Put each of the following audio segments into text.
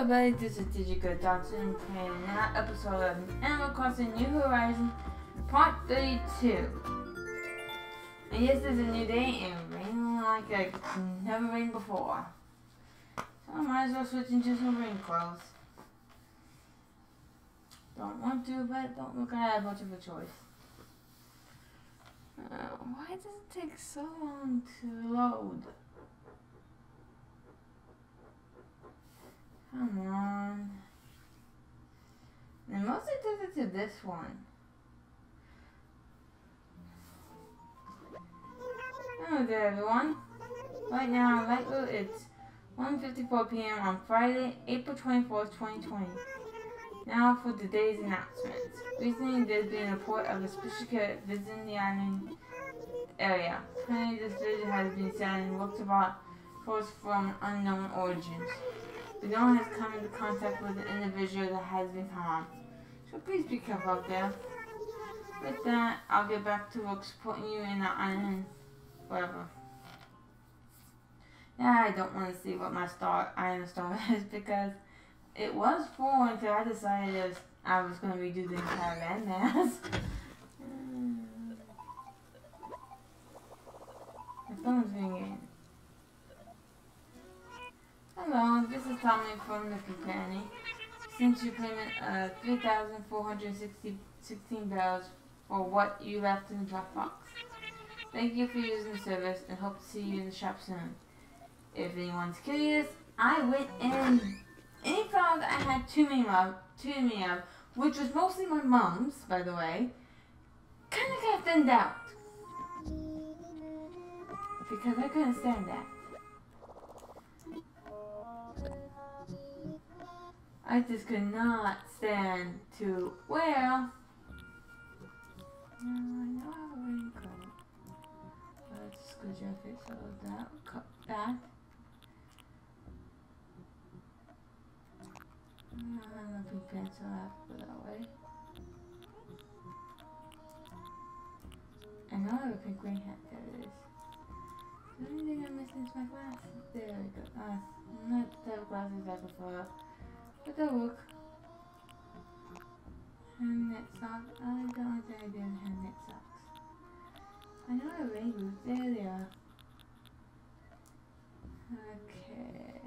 everybody, this is Digigirl Dodson playing another episode of Animal Crossing New Horizons Part 32. And yes, there's a new day and raining like it never rained before. So I might as well switch into some rain clothes. Don't want to, but don't look like I have much of a choice. Uh, why does it take so long to load? Come on. And mostly does it to this one. Hello there everyone. Right now, right oh, it's 1.54 p.m. on Friday, April 24th, 2020. Now for today's day's announcements. Recently, there's been a report of a special carrot visiting the island area. Currently, this visit has been sent and looks about force from unknown origins. But no one has come into contact with an individual that has been harmed. So please be careful out there. With that, I'll get back to work supporting you in the island, whatever. Yeah, I don't want to see what my star, iron star is because it was full until I decided I was going to redo the entire landmass. My phone's ringing. Hello, this is Tommy from the Company. Since your payment of uh, 3,416 bells for what you left in the Dropbox. Thank you for using the service and hope to see you in the shop soon. If anyone's curious, I went in any flowers I had too many of, too many of, which was mostly my mom's, by the way, kind of got thinned out. Because I couldn't stand that. I just could not stand to, well, I know I have a raincoat. Let's scratch your face so that, cut that. I don't have a pencil left, put that way. I know I have a pink green hat, there it is. I'm missing is my glasses. There we go. Ah, not the glasses I prefer. But they'll work. Hand knit socks. I don't like the idea of knit socks. I know the boots. There they are. Okay.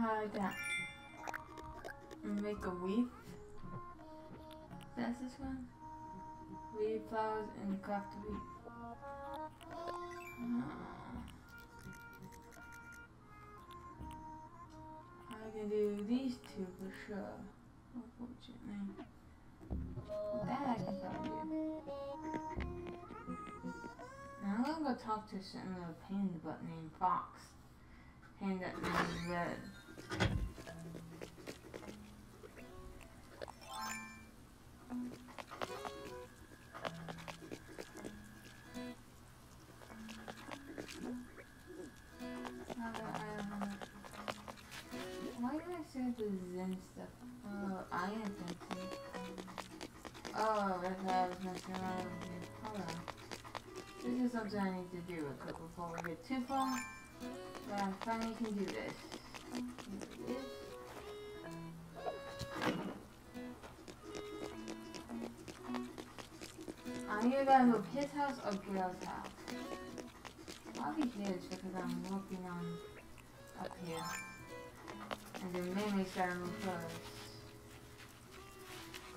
Uh, like that. Make a wreath. That's this one. Weave flowers and craft a wreath. Ah. I can do these two for sure. Unfortunately. That I can probably do. I'm gonna go talk to some little the butt named Fox. Pain that named Redd. Oh. Oh. This is something I need to do quick before we get too far. But I finally can do this. I either gotta move his house or Gayle's house. Probably his because I'm working on up here. And then Mimi gotta move hers.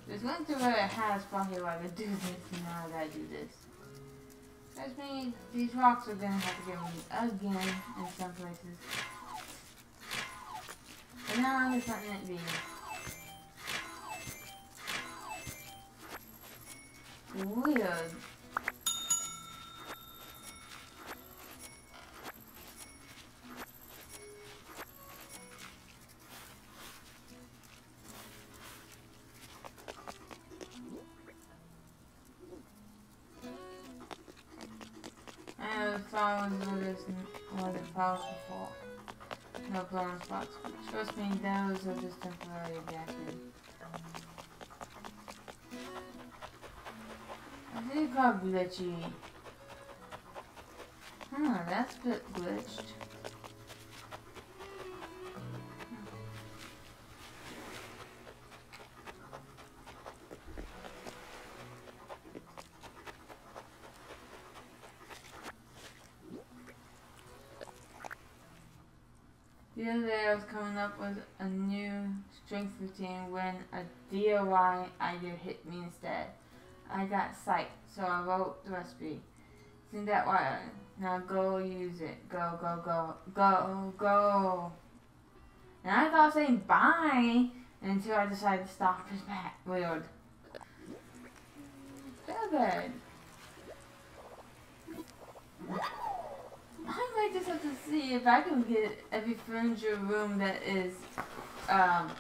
There's where I had a spot here where I could do this and now I gotta do this. That means these rocks are gonna have to get moved again in some places. But now I'm just letting it be. Weird. what is what it falls before. No blind spots. Trust me, those are just temporary adapted. I think it's called glitchy. Huh, that's a bit glitched. Coming up with a new strength routine when a DIY idea hit me instead. I got psyched, so I wrote the recipe. Send that wire. Now go use it. Go, go, go. Go, go. And I thought saying bye until I decided to stop his back. Weird. Good. I might just have to see if I can get every furniture room that is, um,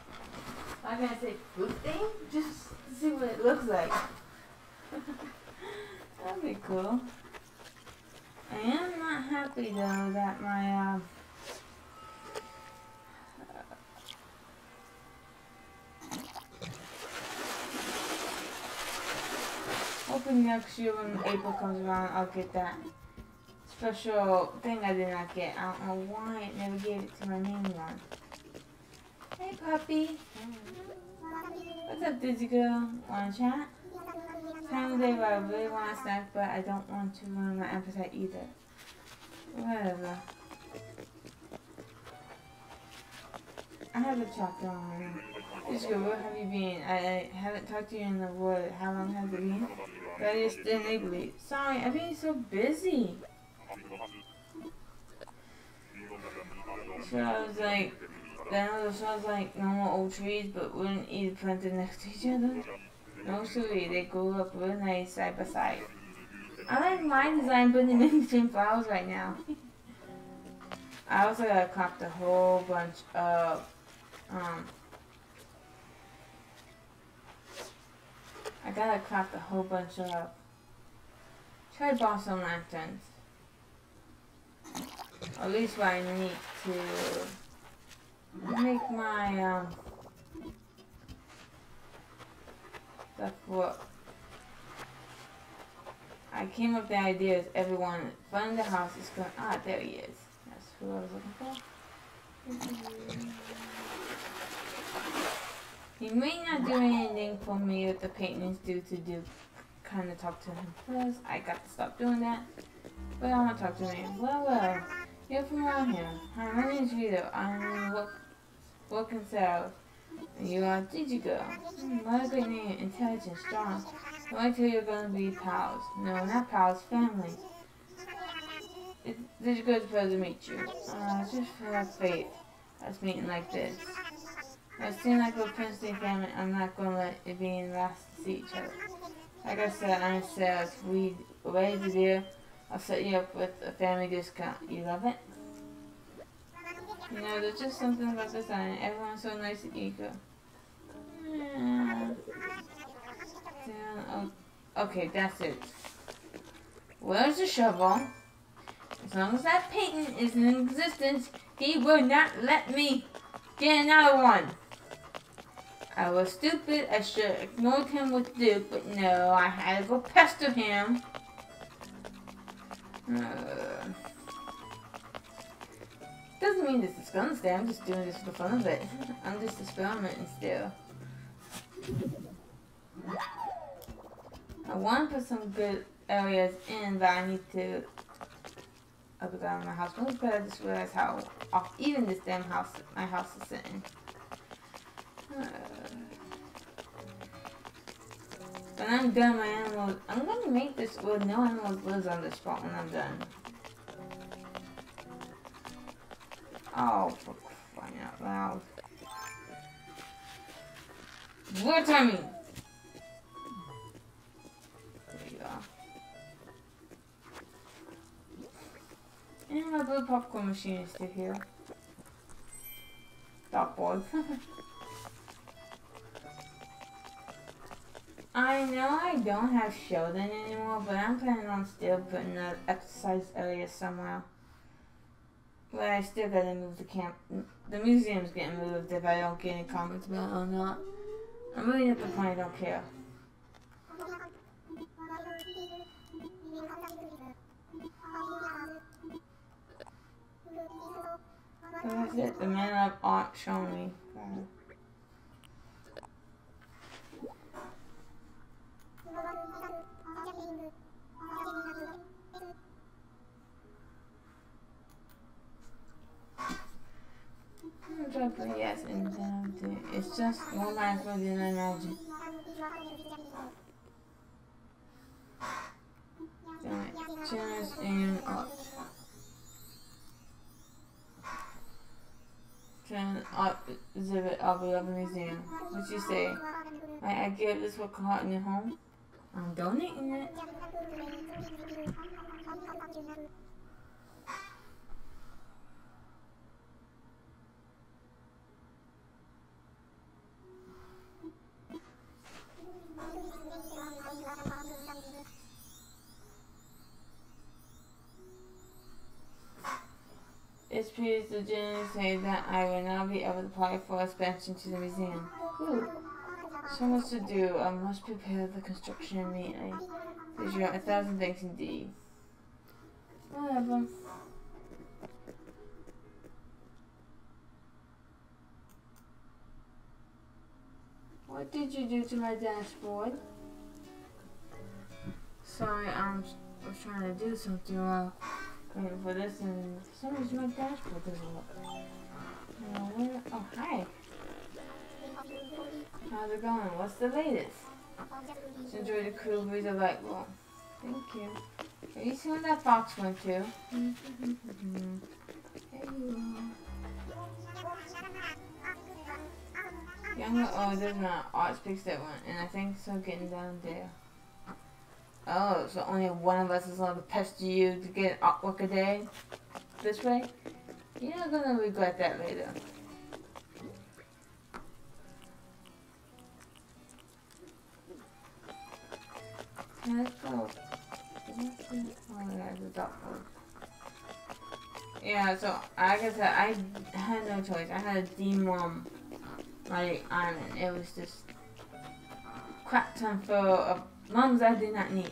I'm gonna say fruit thing, just see what it looks like. That'd be cool. I am not happy though that my, um, hoping next year when April comes around I'll get that special thing I did not get. I don't know why it never gave it to my main one. Hey puppy. What's up Dizzy girl? Wanna chat? Time of day where I really want a snack but I don't want to ruin my appetite either. Whatever. I have a chapter on Dizzy girl, where have you been? I haven't talked to you in the wood. How long has it been? But it's still Sorry, I've been so busy. So I was like, then it sounds like normal old trees, but wouldn't either planted next to each other. No sweetie, they grew up real nice side by side. I like my design putting in between flowers right now. I also gotta craft a whole bunch of, um, I gotta craft a whole bunch of, try balsam lanterns. At least I need to make my um stuff work. I came up with the idea is everyone fund the house is going ah there he is. That's who I was looking for. He may not do anything for me with the paintings due to do kind of talk to him first. I got to stop doing that. But I want to talk to me. Well, well. You're from around here. Hi, my name's Vito. I'm working sales. And you are Gigi Girl. Hmm, what a great name. Intelligent, strong. I wait till you're gonna be pals. No, not pals, family. It's Gigi Girl's pleasure to meet you. Uh, just for that faith. Us meeting like this. I seem like a princely family. I'm not gonna let it be in last to see each other. Like I said, I'm sales. We ready to do I'll set you up with a family discount. You love it? You know, there's just something about this sign. Everyone's so nice and eager. Yeah. Oh, okay, that's it. Where's the shovel? As long as that painting is in existence, he will not let me get another one. I was stupid. I should have ignored him with Duke, but no, I had to go pester him. Uh, doesn't mean this is gonna stay, I'm just doing this for the fun of it. I'm just experimenting still. I want to put some good areas in, but I need to up down my house. Only because I just realized how off even this damn house, my house is sitting. Uh, when I'm done my animals, I'm gonna make this where no animals lives on this spot when I'm done. Oh, for crying out loud. What timing? There you go. And my blue popcorn machine is still here. Stop boy. I know I don't have Sheldon anymore, but I'm planning on still putting the exercise area somewhere. But I still gotta move the camp. The museum's getting moved if I don't get any comments about it or not. I'm really at the point I don't care. that's it. The man art showing me. Yes, um, it's just more mindful than imagine. Chairs and art. Can art exhibit of the museum. What you say? I, I give this for caught in home. I'm donating it. It's pleased to say that I will not be able to apply for expansion to the museum. Ooh. So much to do. I must prepare the construction immediately. There's your a thousand thanks indeed. Whatever. What did you do to my dashboard? Sorry, I'm, I was trying to do something while waiting for this and for some reason my dashboard doesn't work. Uh, oh, hi. How's it going? What's the latest? Just enjoy the cool breeze of light well. Thank you. Are you seeing that box one too? Mm -hmm. There you are. Younger oh there's not art speaks that one and I think so getting down there. Oh, so only one of us is allowed to pester you to get artwork a day? This way? You're not gonna regret that later. Yeah, so like I said, I had no choice. I had to demom my island. It was just crap ton full of mums I did not need.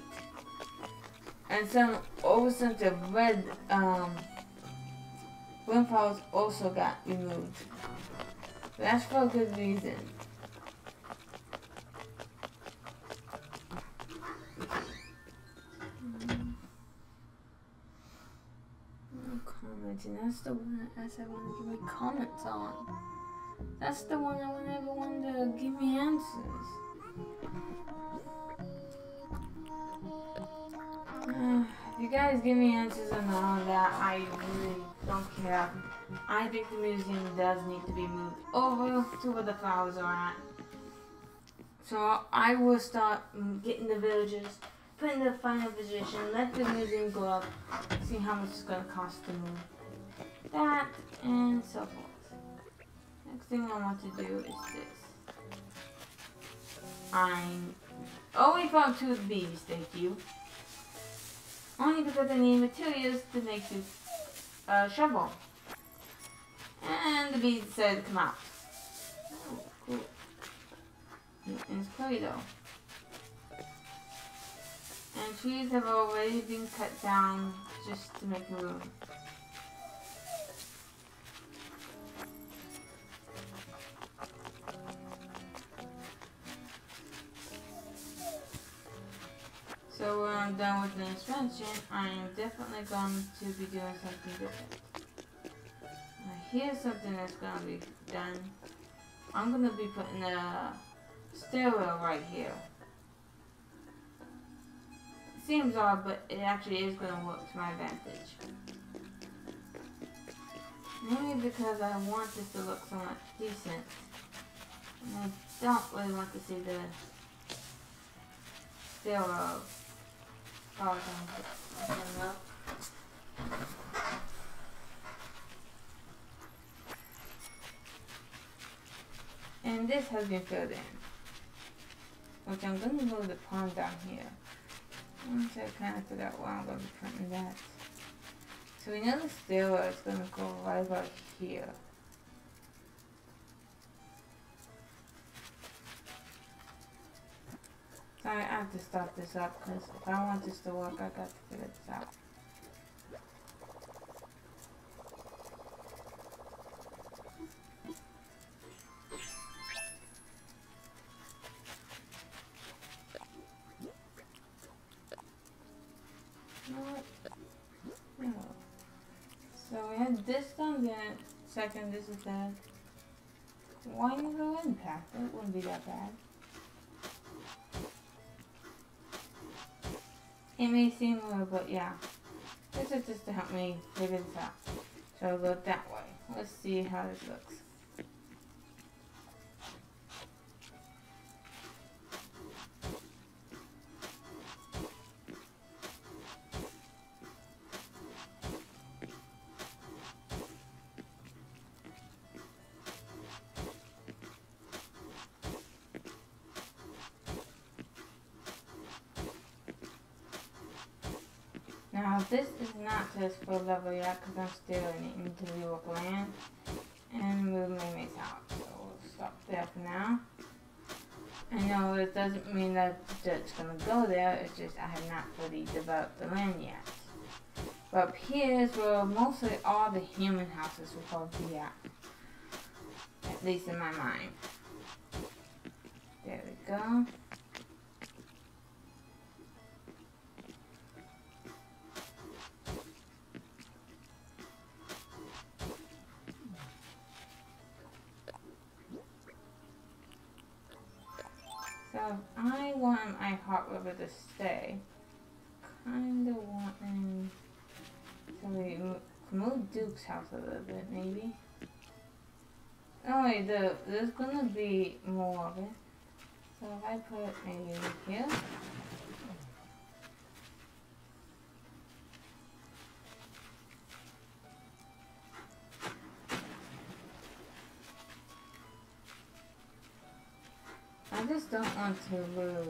And some over the red um windfalls also got removed. That's for a good reason. Comments, and that's the one that want to give me comments on. That's the one I want everyone to give me answers. Uh, if you guys give me answers on all that, I really don't care. I think the museum does need to be moved over to where the flowers are at. So I will start getting the villagers put in the final position, let the museum go up, see how much it's going to cost to move that, and so forth. Next thing I want to do is this. I'm... Oh, we found two bees, thank you. Only because I need materials to make this uh, shovel. And the bees said come out. Oh, cool. And it's pretty though. And trees have already been cut down just to make room. So when I'm done with the expansion, I am definitely going to be doing something different. Now here's something that's going to be done. I'm going to be putting a stairwell right here. Seems odd, but it actually is going to work to my advantage. Maybe because I want this to look somewhat decent. And I don't really want to see the stairwell Oh, and this has been filled in. which I'm gonna move the palm down here. Once I kind of figure out where I'm gonna be putting that. So we know the stairwell is gonna go right about here. Sorry, I have to stop this up because if I want this to work, I got to figure this out. So we have this done, then second this is. Why not go impact? It wouldn't be that bad. It may seem weird, but yeah. This is just to help me figure this out. So I'll go that way. Let's see how this looks. Just for level yet because I'm still to rework land and move my out. So we'll stop there for now. I know it doesn't mean that it's gonna go there, it's just I have not fully developed the land yet. But here is where mostly all the human houses will probably be at. At least in my mind. There we go. So I want my Heart River to stay. Kinda wanting so we mo- move Duke's house a little bit maybe. Oh wait, the, there's gonna be more of it. So if I put maybe here. Just don't want to lose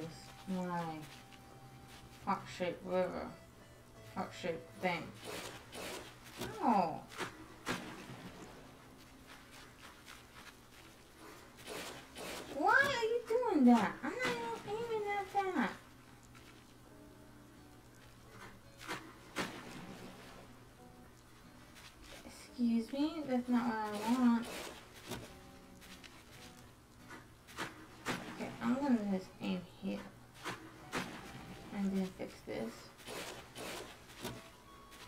my heart-shaped river, heart-shaped thing. No. Why are you doing that? I'm not even aiming at that. Excuse me, that's not what I want. Okay, I'm gonna just aim here. And then fix this.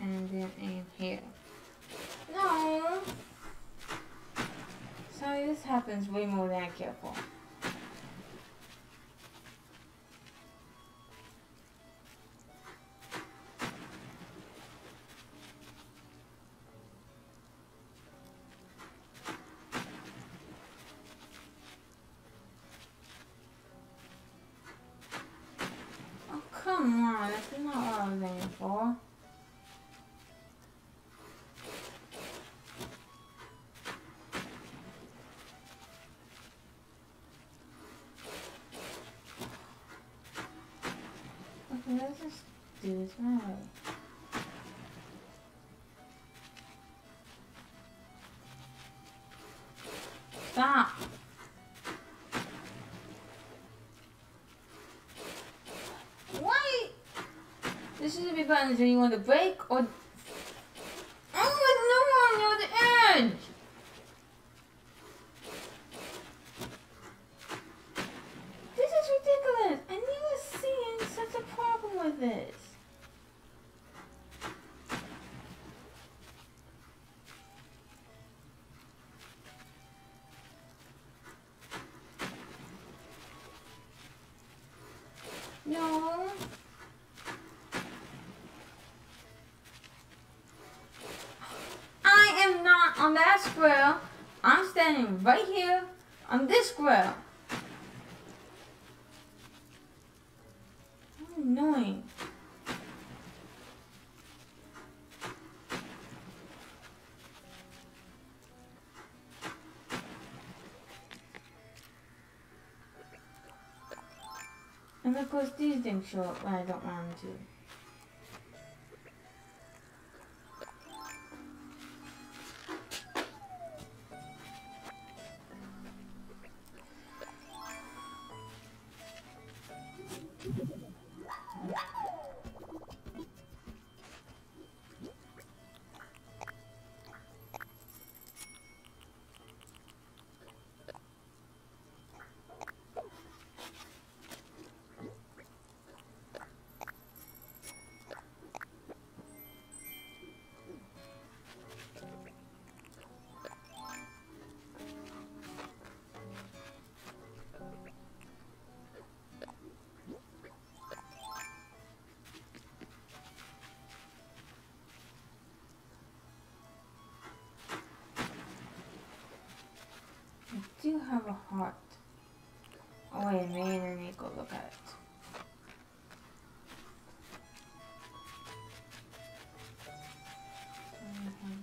And then aim here. No! So this happens way more than I care for. Let's just do this way. Stop. Why? This should be buttons. Do you want to break or? Oh, no, near the edge. This is ridiculous. I never seen such a problem with this. No. I am not on that square. I'm standing right here on this square. Annoying. And of course these things show up when I don't want them to. Have a heart. Oh wait, I need to go look at it.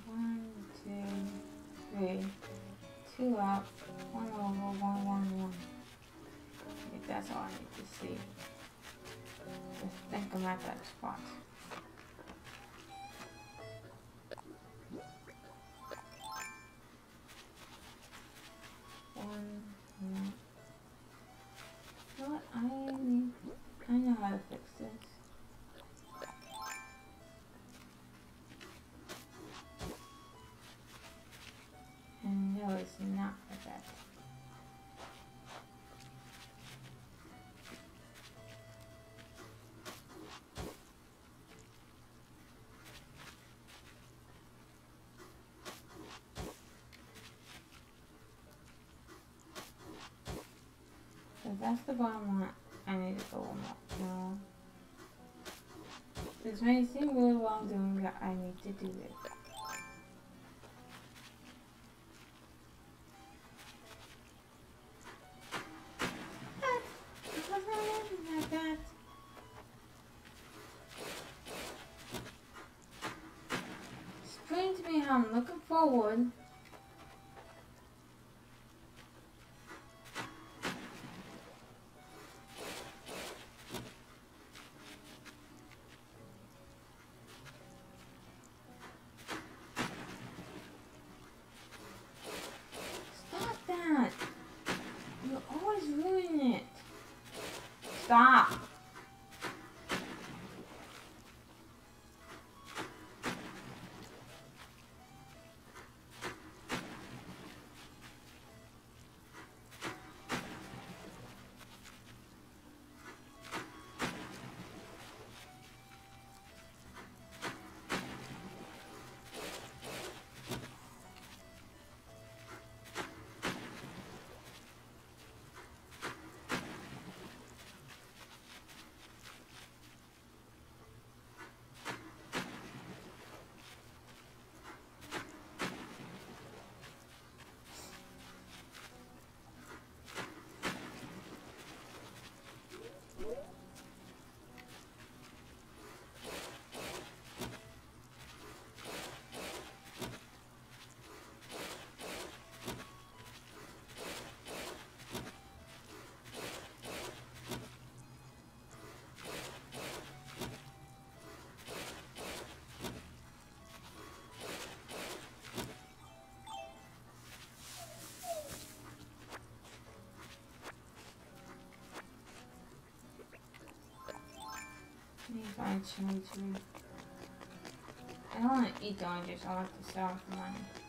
One, two, three, two up, one over, one, one, one. I think that's all I need to see. I think I'm at that spot. I that's the bottom one. I need to go up now. This may seem while I'm doing but I need to do it. Me find chili tree. I don't want to eat the oranges, I want to sell for money.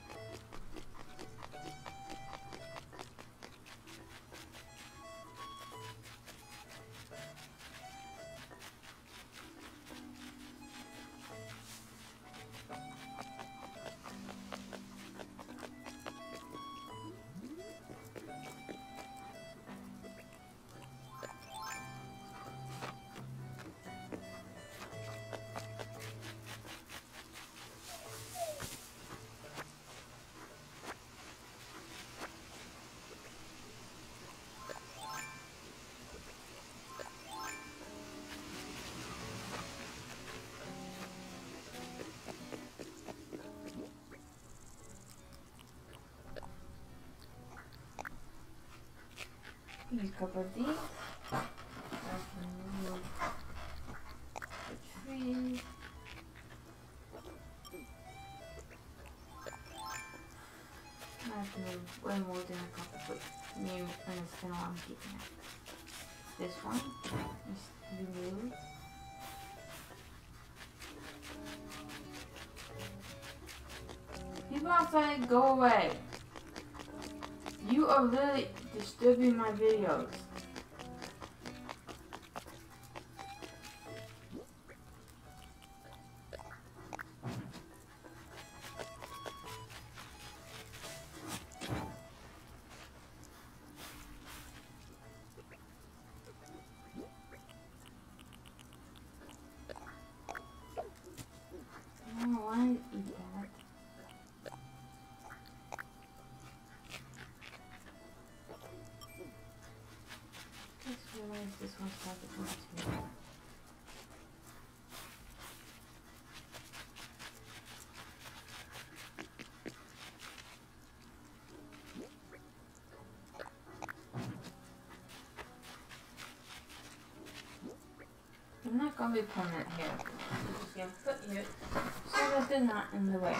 il cover this way more than a couple, but you understand why I'm keeping it. This one is removed. People outside, go away. You are really disturbing my videos. Be permanent here. Just gonna put that they're not in the way.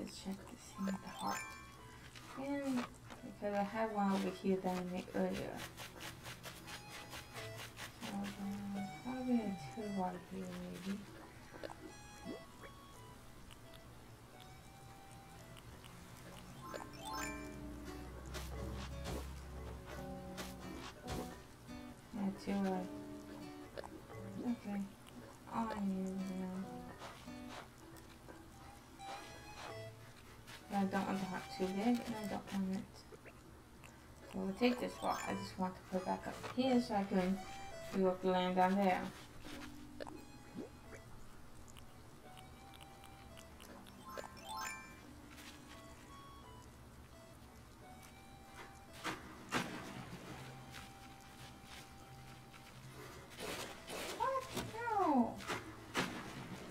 To check to see the heart. And because I have one over here that I made earlier. So probably two water here maybe. I don't want the heart too big and I don't want it. We'll take this rock. I just want to put it back up here so I can do up the land down there.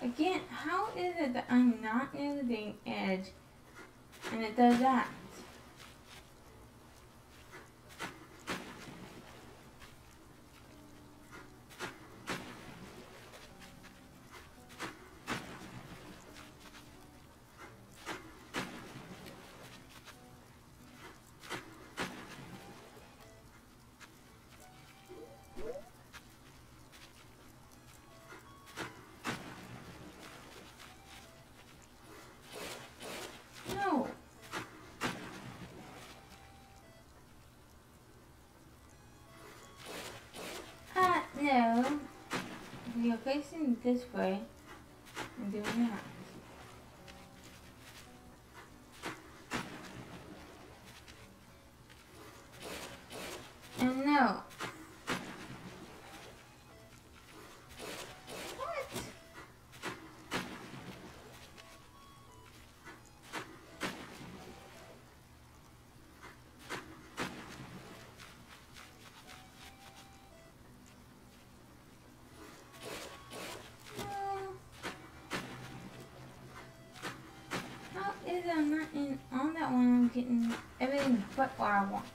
Again, how is it that I'm not near the edge and it does this way I'm not in on that one. I'm getting everything but what I want.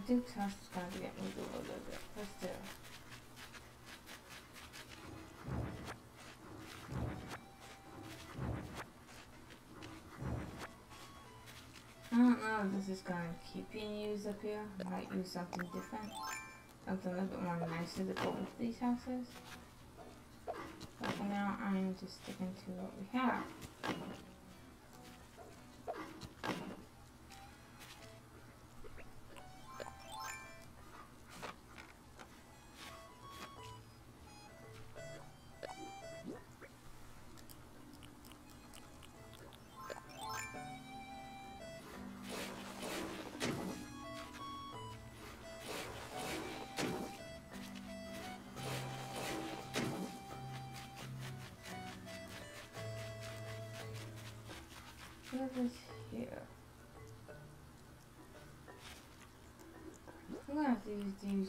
Duke's house is going to get moved a little bit, but still. I don't know if this is going to keep being used up here. I might use something different. Something a little bit more nicer to go with these houses. But for now, I'm just sticking to what we have.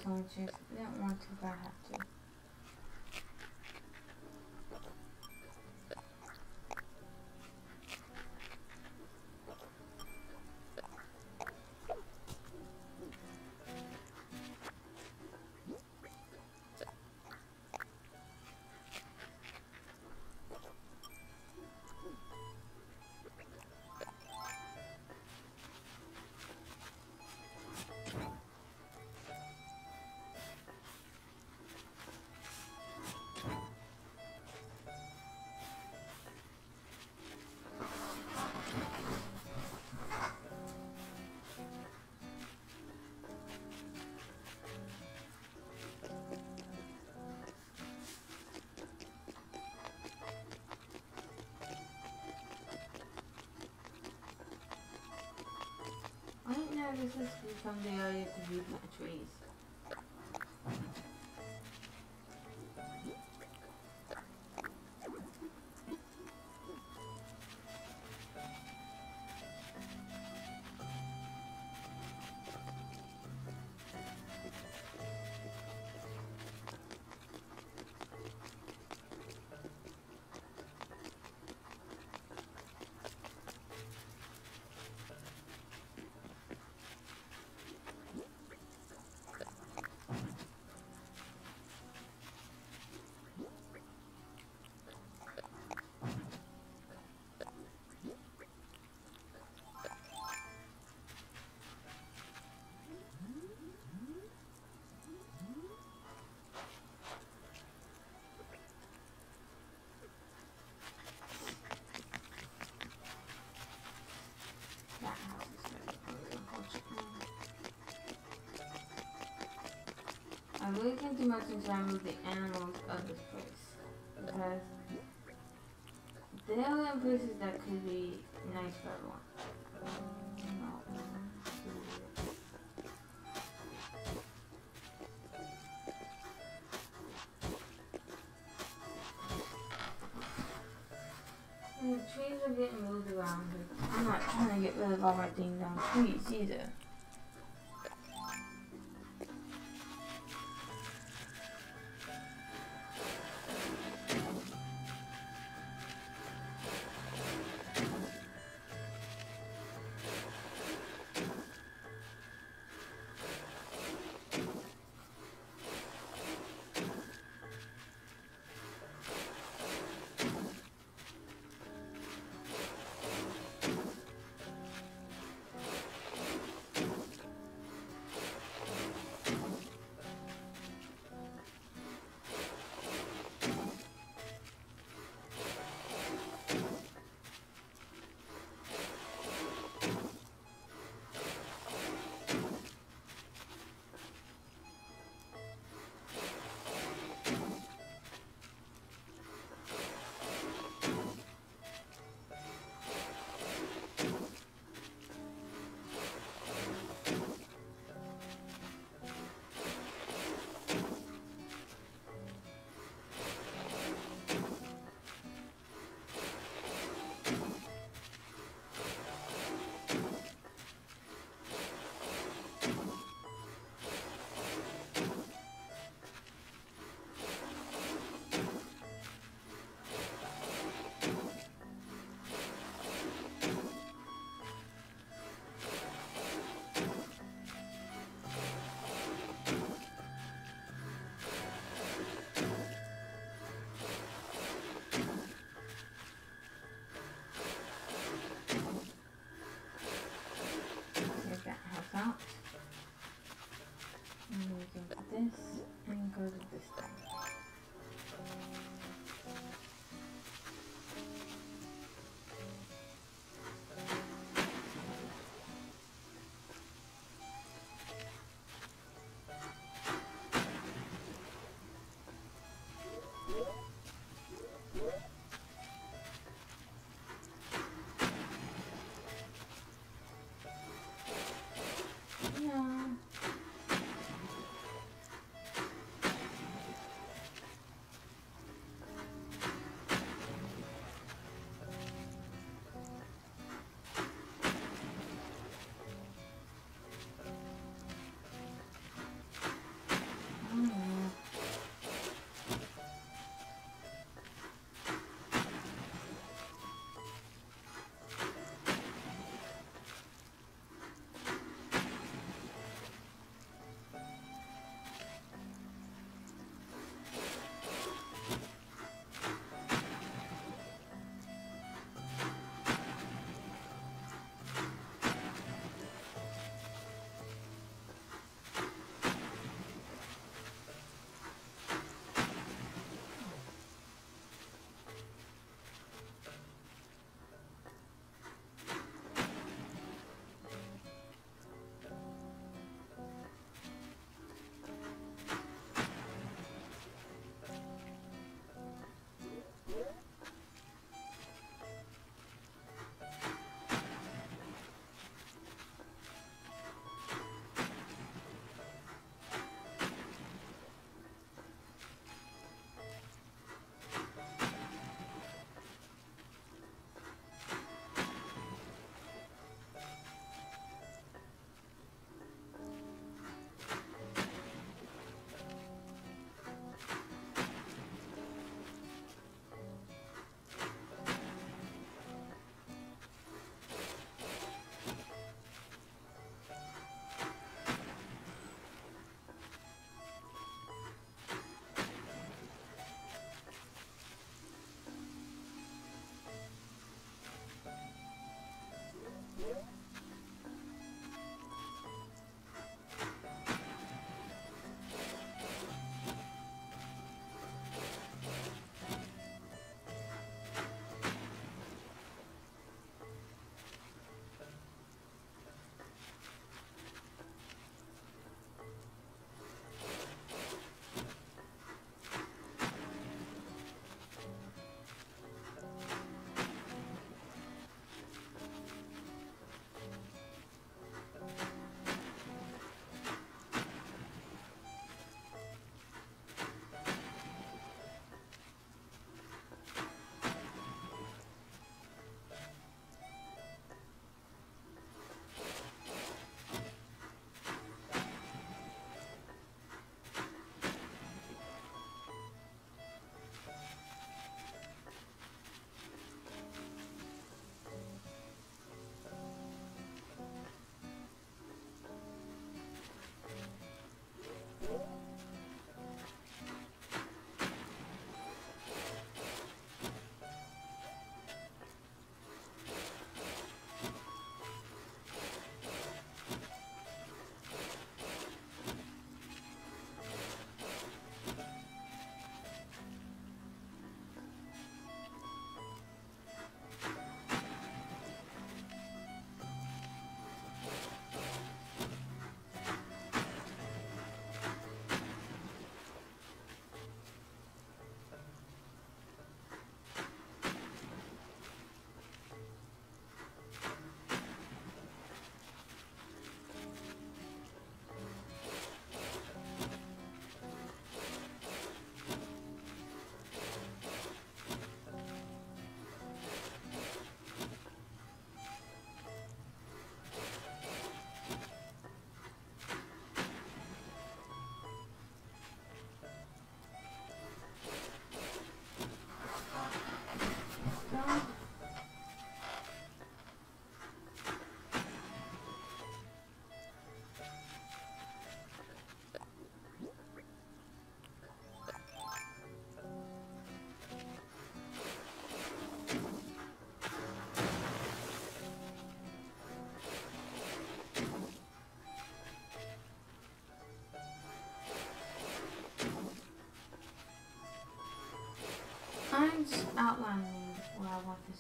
Chance. I don't want to, but I. I if this is from the area to read my trees. I really can't do much until I move the animals of this place. Because they are in places that could be nice for everyone. The trees are getting moved around. but I'm not trying to get rid of all my ding dong trees either. でした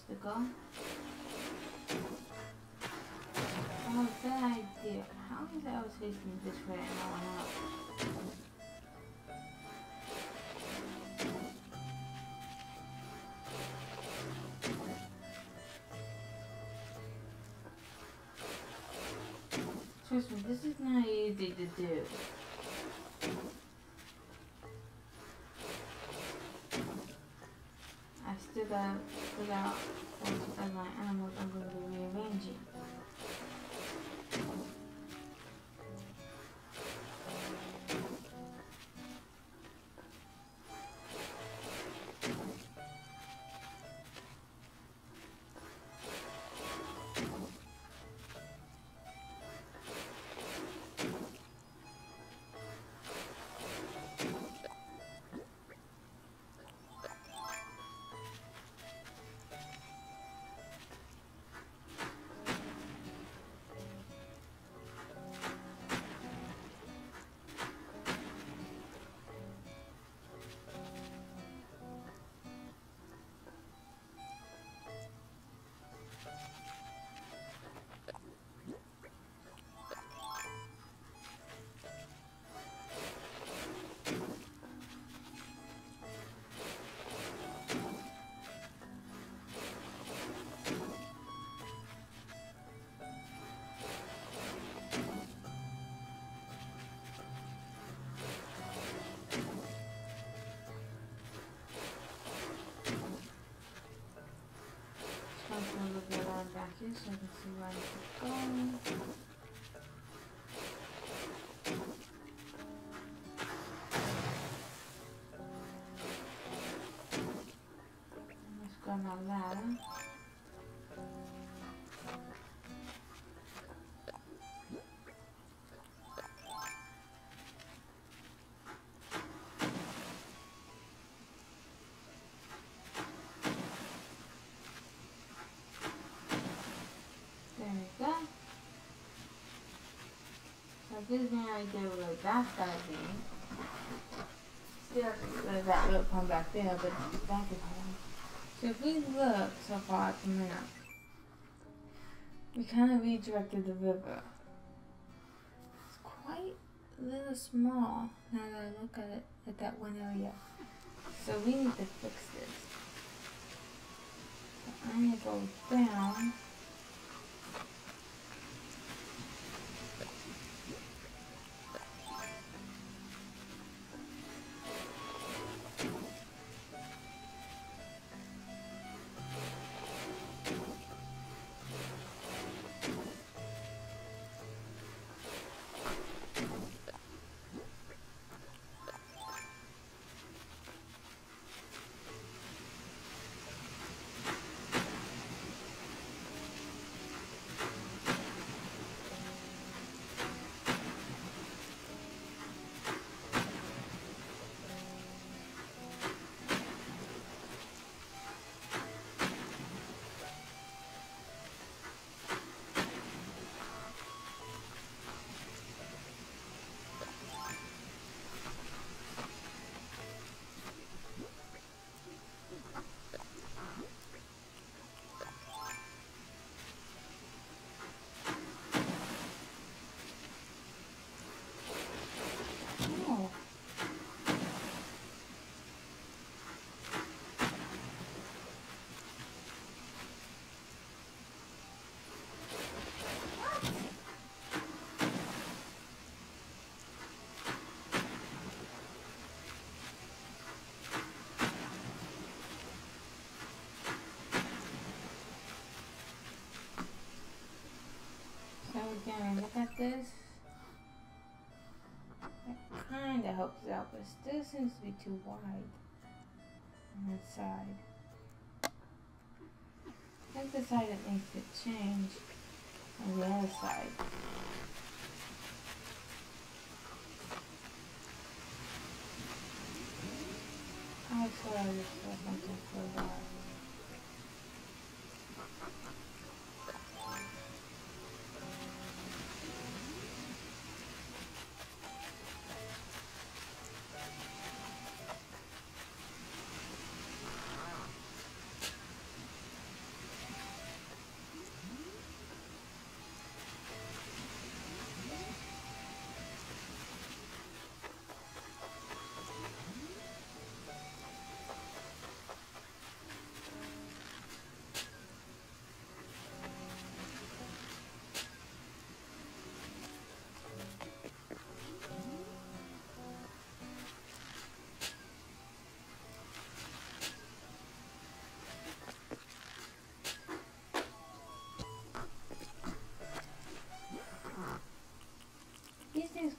to go. Oh, bad idea. How is I was facing this way and no one else? Trust me, this is not easy to do. Here so I can see where I should go. Let's. So it gives me an idea what like that's gonna be. Still there's that little pond back there, but back is home. So if we look so far at the map, we kind of redirected the river. It's quite a little small now that I look at it at that one area. So we need to fix this. So I'm gonna go down. Again, look at this. It kinda helps out, but still seems to be too wide on that side. I think the side that makes it change on the other side. I saw something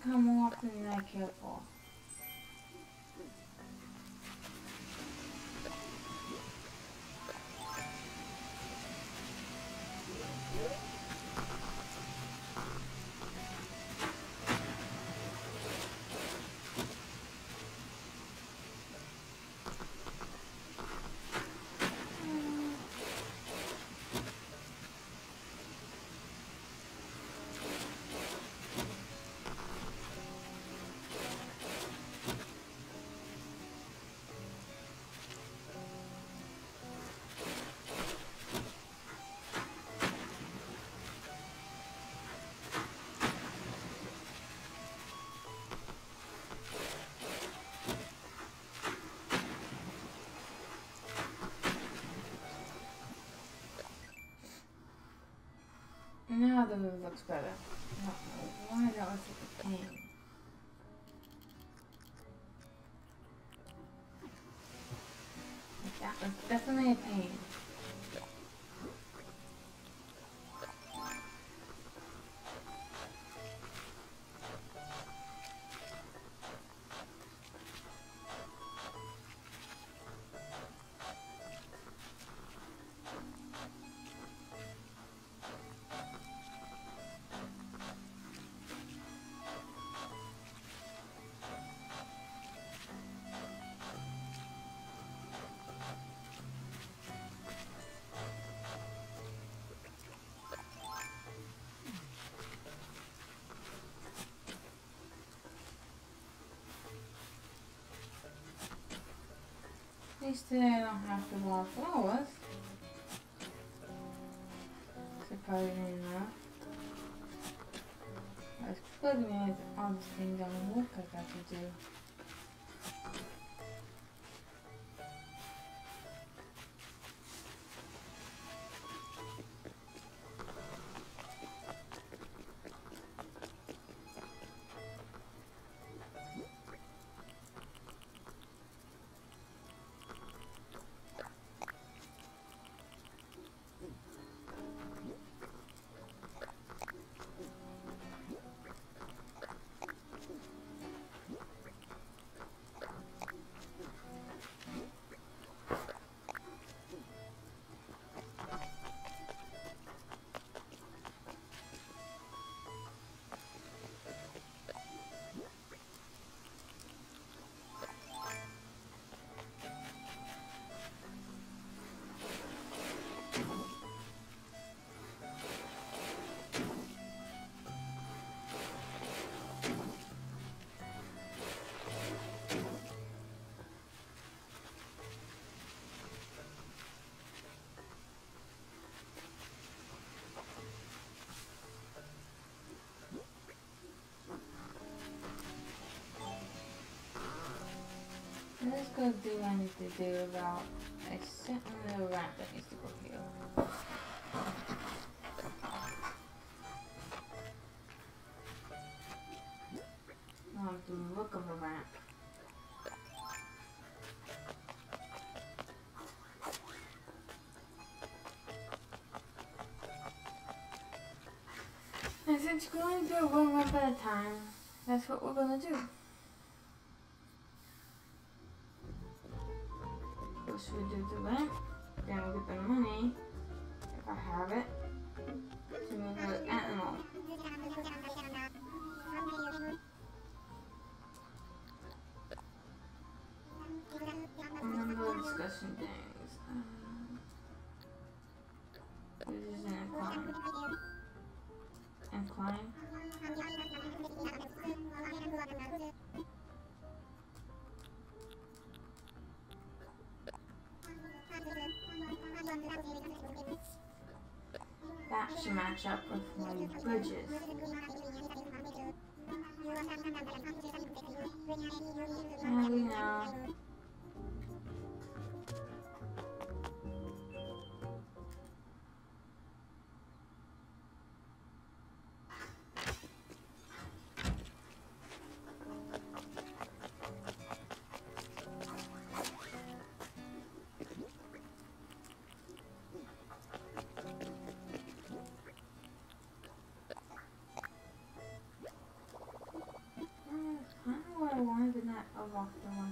so bad. come more often than I care for. Now the move looks better. Why that was such a pain. That was definitely a pain. Least I don't have to wash flowers. Oh, What's bugging me is all these things on the work I to do. Let's go do what I need to do about a certain little rat that needs to go here. I like the look of a rat. And since we're going through one rep at a time, that's what we're gonna do. Should match up with my bridges. Now we know.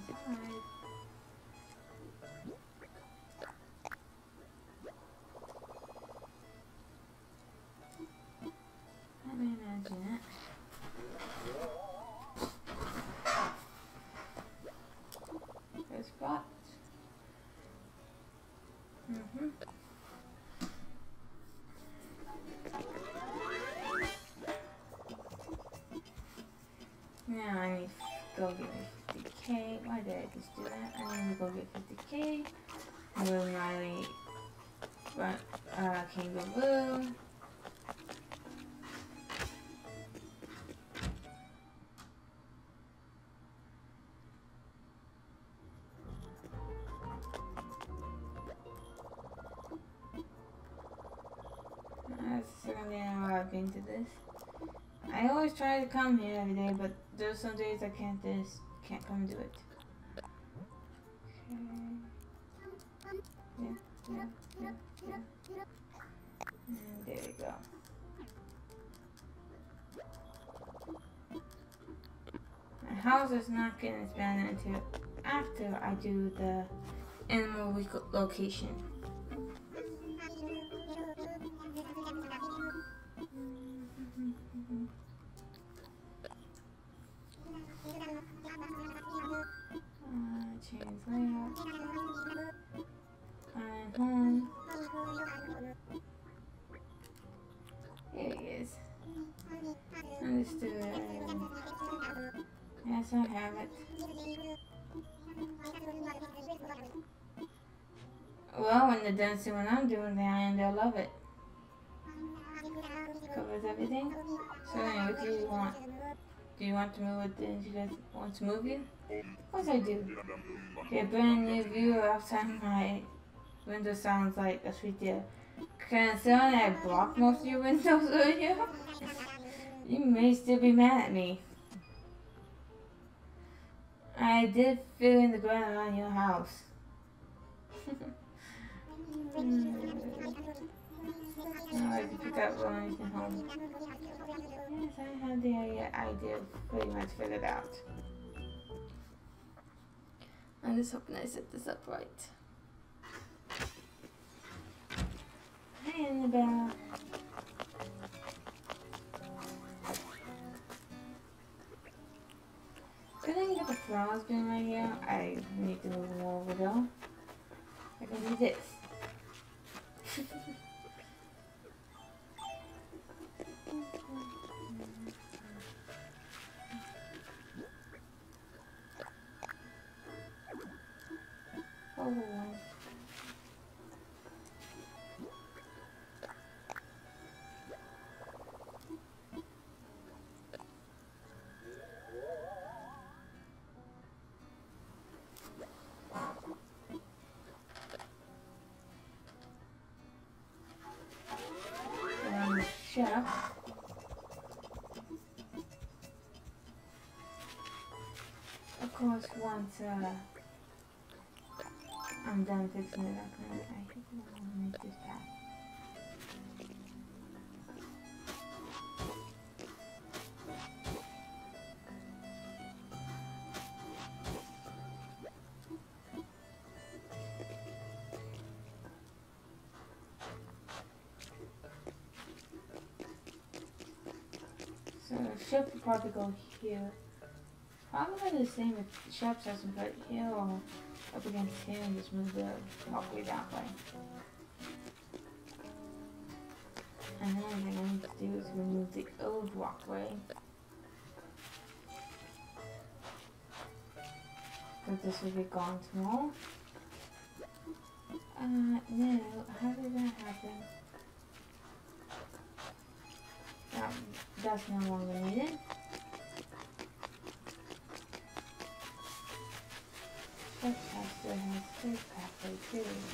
Let me imagine it. Mm-hmm. Now I need to go get 50k. I just do that? I need to go get 50k. Move Riley uh kangaroo. That's the second day in a row I've been to this. I always try to come here every day, but there's some days I can't this can't come do it. There we go. My house is not getting expanded until after I do the animal location. Uh, change layout. Home. Here he is. Understood. Yes, I have it. Well, when they're what I'm doing, then they'll love it. Covers everything. So anyway, what do you want? Do you want to move with the you guys want to move you? Of course I do. A brand new view outside my window sounds like a sweet deal. Can I say I blocked most of your windows earlier? You may still be mad at me. I did fill in the ground around your house. Hmm. Alright, you pick up Rooney's home. Yes, I had the idea pretty much figured out. I'm just hoping I set this up right. Hi, Annabelle. Good thing you got the flowers being right here. I need to move them over though. I can do this. oh. Once uh, I'm done fixing it up, I think I want to make this path. So ship will probably go here. Probably the same if ship's doesn't put or up against and just move the walkway that way. And then what I need to do is remove the old walkway. But this will be gone tomorrow. Uh, no, how did that happen? That, that's no longer needed. Chester has his pathway too.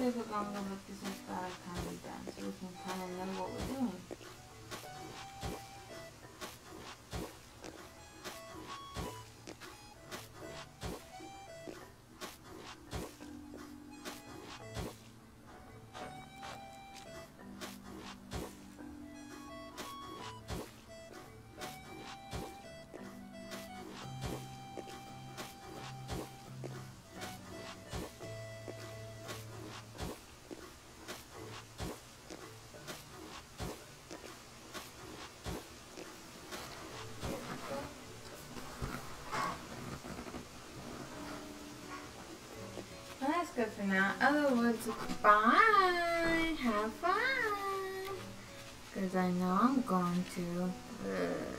Bit longer with this inspired kind done so we can kind of know what we're doing. Bye. Have fun. Because I know I'm going to. Ugh.